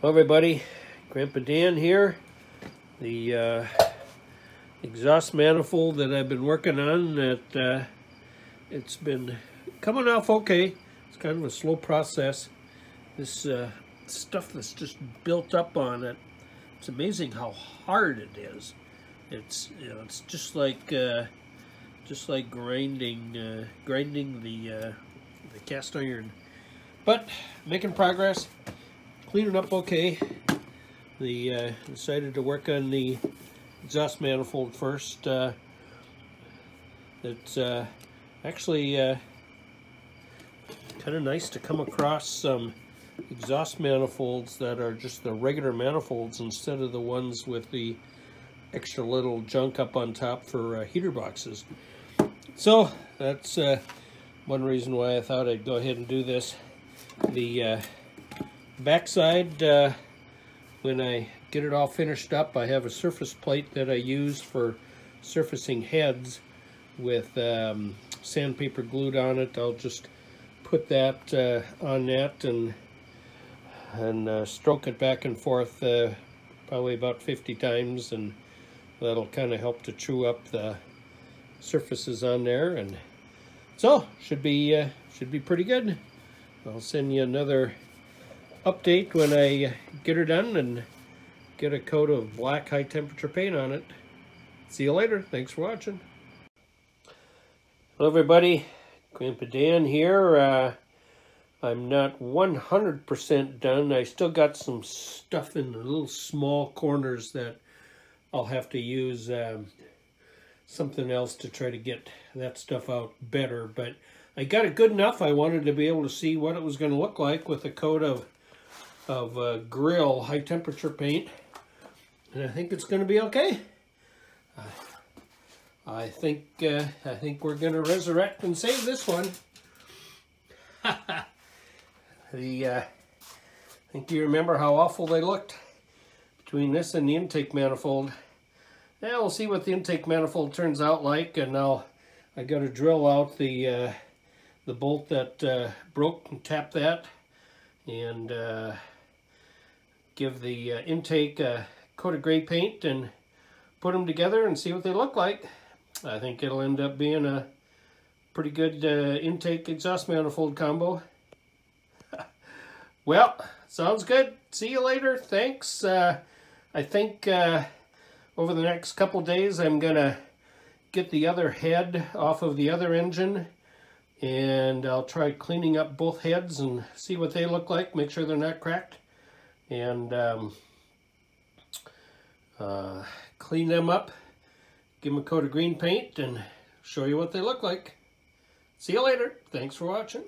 Hello everybody, Grandpa Dan here. The uh, exhaust manifold that I've been working on, that uh, it's been coming off okay. It's kind of a slow process. This uh, stuff that's just built up on it, it's amazing how hard it is. It's you know, it's just like uh, just like grinding uh, grinding the uh, the cast iron, but making progress cleaning up okay. The uh, decided to work on the exhaust manifold first. Uh, it's uh, actually uh, kind of nice to come across some exhaust manifolds that are just the regular manifolds instead of the ones with the extra little junk up on top for uh, heater boxes. So that's uh, one reason why I thought I'd go ahead and do this. The uh, backside, uh, when I get it all finished up, I have a surface plate that I use for surfacing heads with um, sandpaper glued on it. I'll just put that uh, on that and and uh, stroke it back and forth uh, probably about 50 times and that'll kind of help to chew up the surfaces on there and so should be uh, should be pretty good I'll send you another update when I get her done and get a coat of black high temperature paint on it. See you later. Thanks for watching. Hello everybody. Grandpa Dan here. Uh, I'm not 100% done. I still got some stuff in the little small corners that I'll have to use um, something else to try to get that stuff out better. But I got it good enough. I wanted to be able to see what it was going to look like with a coat of of uh, grill high temperature paint and I think it's going to be okay. Uh, I think uh, I think we're going to resurrect and save this one. the uh, I think you remember how awful they looked between this and the intake manifold. Now we'll see what the intake manifold turns out like, and now I got to drill out the uh, the bolt that uh, broke and tap that, and uh, give the uh, intake a coat of gray paint and put them together and see what they look like. I think it'll end up being a pretty good uh, intake exhaust manifold combo. well, sounds good. See you later. Thanks. Uh, I think uh, over the next couple days I'm going to get the other head off of the other engine and I'll try cleaning up both heads and see what they look like, make sure they're not cracked and um, uh, clean them up, give them a coat of green paint, and show you what they look like. See you later. Thanks for watching.